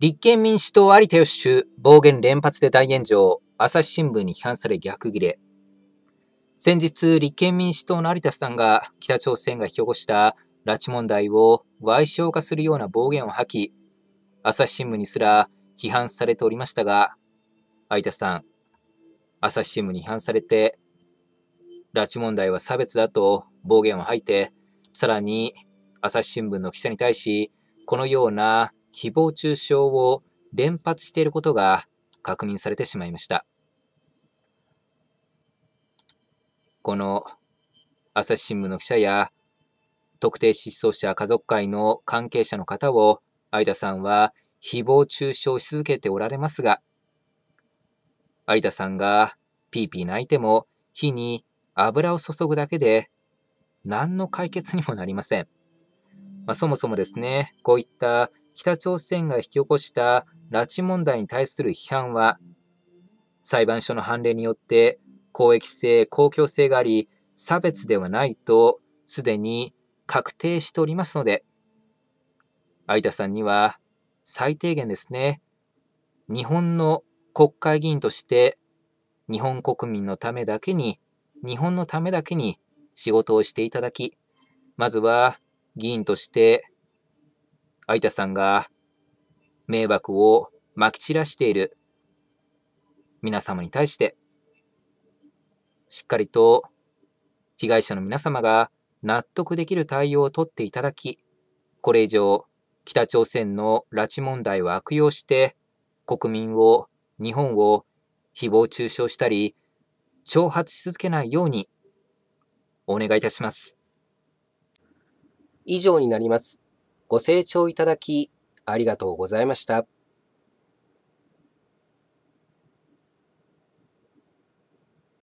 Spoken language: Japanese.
立憲民主党有田義手、暴言連発で大炎上、朝日新聞に批判され逆切れ。先日、立憲民主党の有田さんが北朝鮮が引き起こした拉致問題を歪償化するような暴言を吐き、朝日新聞にすら批判されておりましたが、有田さん、朝日新聞に批判されて、拉致問題は差別だと暴言を吐いて、さらに朝日新聞の記者に対し、このような誹謗中傷を連発していることが確認されてしまいました。この朝日新聞の記者や特定失踪者家族会の関係者の方を有田さんは誹謗中傷し続けておられますが、有田さんがピーピー泣いても火に油を注ぐだけで何の解決にもなりません。まあ、そもそもですね、こういった北朝鮮が引き起こした拉致問題に対する批判は、裁判所の判例によって公益性、公共性があり、差別ではないとすでに確定しておりますので、有田さんには最低限ですね、日本の国会議員として日本国民のためだけに、日本のためだけに仕事をしていただき、まずは議員として有田さんが迷惑をまき散らしている皆様に対して、しっかりと被害者の皆様が納得できる対応を取っていただき、これ以上北朝鮮の拉致問題を悪用して国民を、日本を誹謗中傷したり、挑発し続けないようにお願いいたします。以上になります。ご清聴いただきありがとうございました。